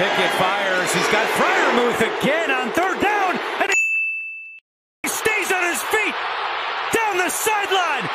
Pickett fires. He's got Fryermuth again on third down. And he stays on his feet. Down the sideline.